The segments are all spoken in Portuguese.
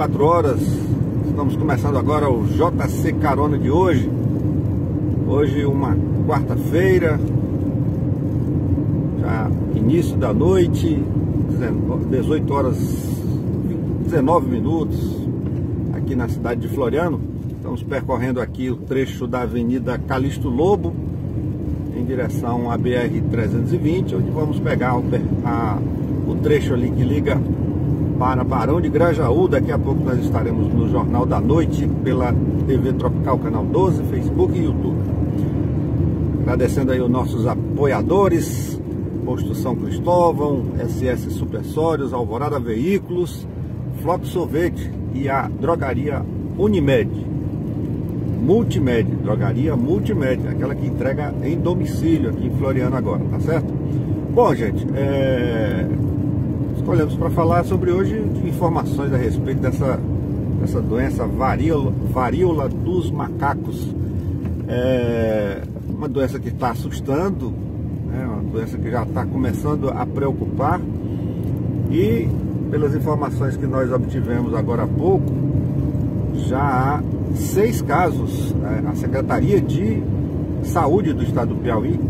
4 horas, estamos começando agora o JC Carona de hoje. Hoje uma quarta-feira, já início da noite, 18 horas 19 minutos, aqui na cidade de Floriano. Estamos percorrendo aqui o trecho da Avenida Calixto Lobo, em direção à BR-320, onde vamos pegar o, a, o trecho ali que liga para Barão de Grajaú. Daqui a pouco nós estaremos no Jornal da Noite pela TV Tropical Canal 12, Facebook e YouTube. Agradecendo aí os nossos apoiadores, Posto São Cristóvão, SS Supersórios, Alvorada Veículos, Flop Sorvete e a Drogaria Unimed. Multimed, drogaria Multimed, aquela que entrega em domicílio aqui em Floriano agora, tá certo? Bom, gente, é escolhemos para falar sobre hoje informações a respeito dessa, dessa doença varíola, varíola dos macacos. É uma doença que está assustando, é uma doença que já está começando a preocupar e pelas informações que nós obtivemos agora há pouco, já há seis casos. É, a Secretaria de Saúde do Estado do Piauí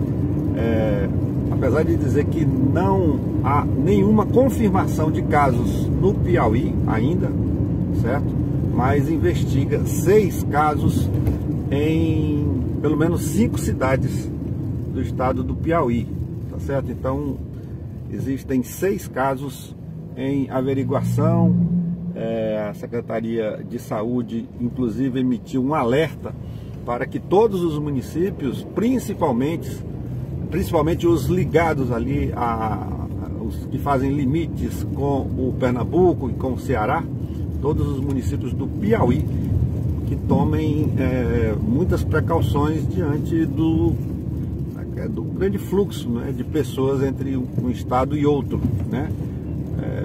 é, apesar de dizer que não há nenhuma confirmação de casos no Piauí ainda, certo? Mas investiga seis casos em pelo menos cinco cidades do estado do Piauí, tá certo? Então existem seis casos em averiguação. É, a Secretaria de Saúde, inclusive, emitiu um alerta para que todos os municípios, principalmente principalmente os ligados ali, a, a, os que fazem limites com o Pernambuco e com o Ceará, todos os municípios do Piauí, que tomem é, muitas precauções diante do, é, do grande fluxo né, de pessoas entre um estado e outro. Né? É,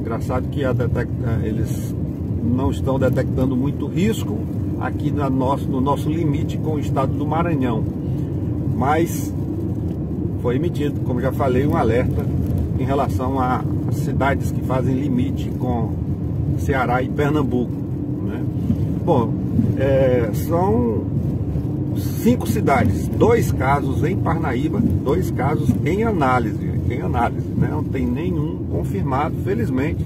engraçado que detecta, eles não estão detectando muito risco aqui na nosso, no nosso limite com o estado do Maranhão. Mas foi emitido, como já falei, um alerta em relação às cidades que fazem limite com Ceará e Pernambuco. Né? Bom, é, são cinco cidades, dois casos em Parnaíba, dois casos em análise, em análise, né? não tem nenhum confirmado, felizmente,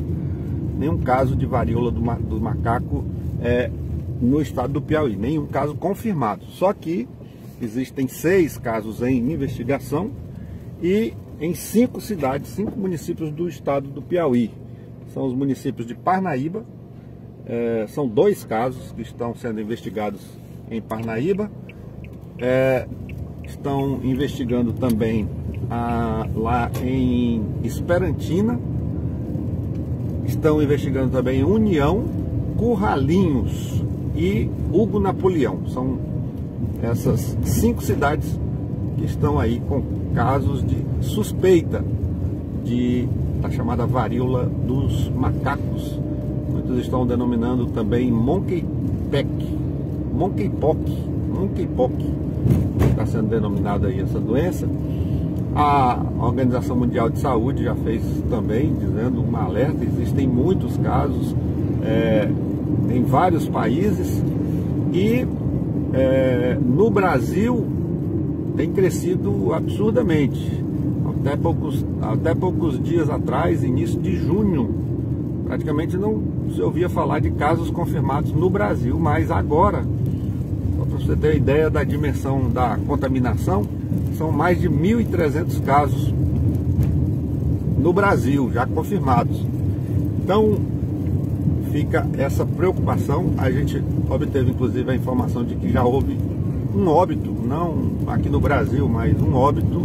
nenhum caso de varíola do, do macaco é, no estado do Piauí, nenhum caso confirmado. Só que existem seis casos em investigação e em cinco cidades, cinco municípios do estado do Piauí. São os municípios de Parnaíba, é, são dois casos que estão sendo investigados em Parnaíba. É, estão investigando também a, lá em Esperantina. Estão investigando também União, Curralinhos e Hugo Napoleão. São essas cinco cidades que estão aí com casos de suspeita de da chamada varíola dos macacos. Muitos estão denominando também monkeypox, monkeypox, monkeypox, está sendo denominada aí essa doença. A Organização Mundial de Saúde já fez também, dizendo um alerta, existem muitos casos é, em vários países e é, no Brasil tem crescido absurdamente. Até poucos, até poucos dias atrás, início de junho, praticamente não se ouvia falar de casos confirmados no Brasil, mas agora, só para você ter ideia da dimensão da contaminação, são mais de 1.300 casos no Brasil já confirmados. Então, fica essa preocupação. A gente obteve inclusive a informação de que já houve um óbito, não aqui no Brasil, mas um óbito,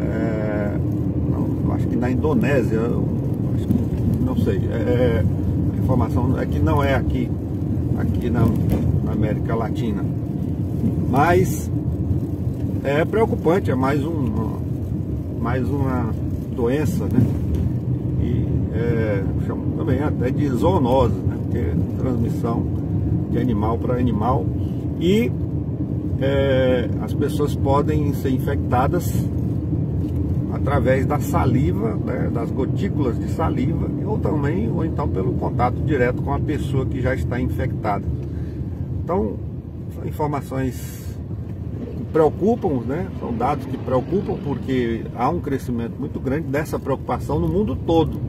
é, não, acho que na Indonésia, que, não sei, é, é, a informação é que não é aqui, aqui na, na América Latina. Mas é preocupante, é mais, um, mais uma doença, né? E é, chamo também até de zoonose, né? Porque é transmissão de animal para animal. E é, as pessoas podem ser infectadas através da saliva, né, das gotículas de saliva, ou também, ou então pelo contato direto com a pessoa que já está infectada. Então, são informações que preocupam, né? São dados que preocupam porque há um crescimento muito grande dessa preocupação no mundo todo.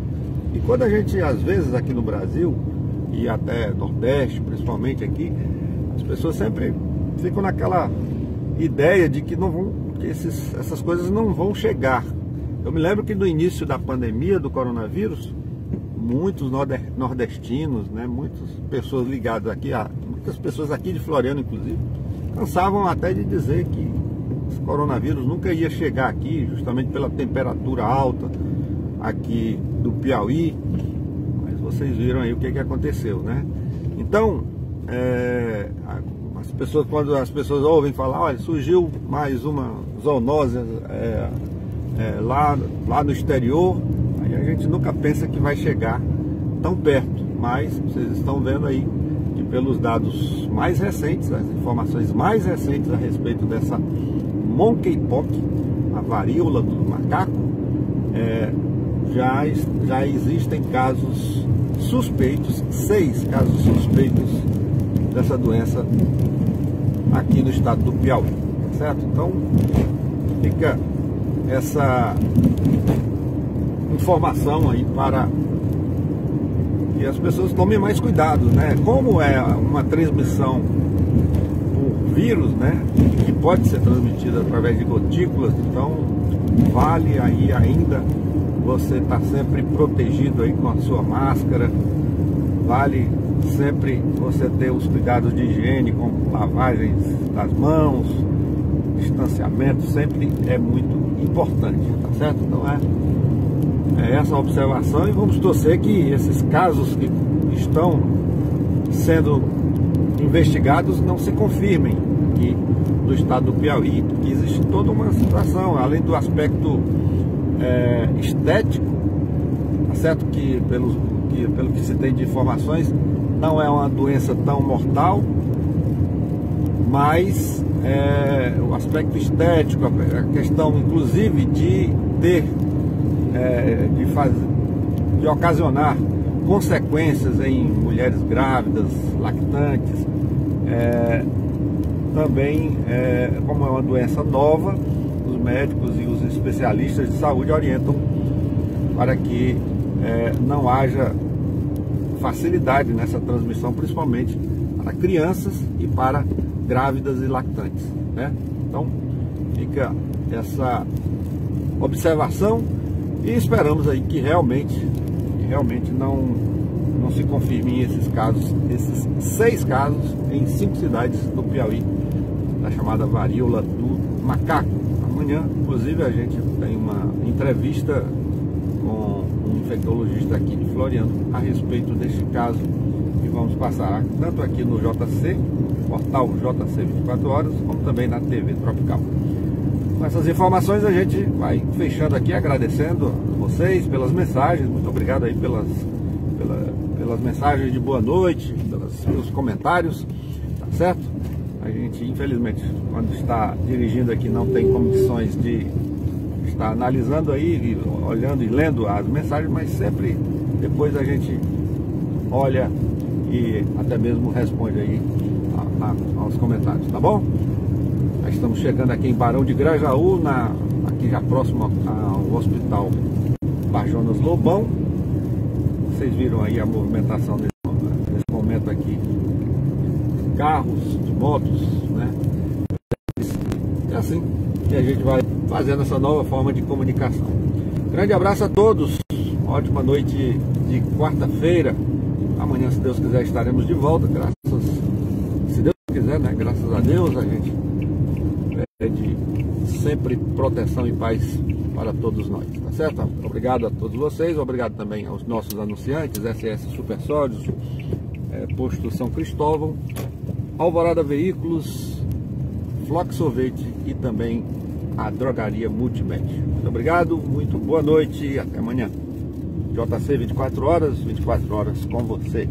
E quando a gente, às vezes, aqui no Brasil, e até Nordeste, principalmente aqui, as pessoas sempre ficam naquela ideia de que não vão, que esses, essas coisas não vão chegar. Eu me lembro que no início da pandemia do coronavírus, muitos nordestinos, né, muitas pessoas ligadas aqui, muitas pessoas aqui de Floriano inclusive, cansavam até de dizer que esse coronavírus nunca ia chegar aqui, justamente pela temperatura alta aqui do Piauí. Mas vocês viram aí o que, que aconteceu, né? Então, é, pessoas, quando as pessoas ouvem falar, olha, surgiu mais uma zoonose é, é, lá, lá no exterior, aí a gente nunca pensa que vai chegar tão perto, mas vocês estão vendo aí que pelos dados mais recentes, as informações mais recentes a respeito dessa monkeypox, a varíola do macaco, é, já, já existem casos suspeitos, seis casos suspeitos dessa doença aqui no estado do Piauí, certo? Então fica essa informação aí para que as pessoas tomem mais cuidado, né? Como é uma transmissão por vírus, né? Que pode ser transmitida através de gotículas, então vale aí ainda você estar tá sempre protegido aí com a sua máscara, vale sempre você ter os cuidados de higiene, como lavagens das mãos, distanciamento, sempre é muito importante, tá certo? Então é, é essa observação e vamos torcer que esses casos que estão sendo investigados não se confirmem aqui no estado do Piauí, porque existe toda uma situação, além do aspecto é, estético, tá certo que, pelos, que pelo que se tem de informações, não é uma doença tão mortal, mas é, o aspecto estético, a questão inclusive de ter, é, de, fazer, de ocasionar consequências em mulheres grávidas, lactantes, é, também, é, como é uma doença nova, os médicos e os especialistas de saúde orientam para que é, não haja facilidade nessa transmissão, principalmente para crianças e para grávidas e lactantes. Né? Então fica essa observação e esperamos aí que realmente, que realmente não, não se confirmem esses casos, esses seis casos em cinco cidades do Piauí, da chamada varíola do macaco. Amanhã, inclusive, a gente tem uma entrevista infectologista aqui de Floriano a respeito deste caso e vamos passar tanto aqui no JC portal JC 24 horas, como também na TV Tropical. Com essas informações a gente vai fechando aqui, agradecendo a vocês pelas mensagens, muito obrigado aí pelas, pela, pelas mensagens de boa noite, pelos, pelos comentários, tá certo? A gente, infelizmente, quando está dirigindo aqui não tem condições de estar analisando aí, olhando e lendo as mensagens, mas sempre depois a gente olha e até mesmo responde aí aos comentários, tá bom? Já estamos chegando aqui em Barão de Grajaú, na, aqui já próximo ao Hospital Bajonas Lobão. Vocês viram aí a movimentação nesse, nesse momento aqui. Carros, motos, né? É assim que a gente vai fazendo essa nova forma de comunicação. Grande abraço a todos. Ótima noite de quarta-feira. Amanhã, se Deus quiser, estaremos de volta. Graças quiser, né? Graças a Deus a gente pede sempre proteção e paz para todos nós, tá certo? Obrigado a todos vocês, obrigado também aos nossos anunciantes, SS Super Sólidos, é, Posto São Cristóvão, Alvorada Veículos, Flox Sorvete e também a Drogaria Multimed. Muito obrigado, muito boa noite e até amanhã. JC 24 horas, 24 horas com você.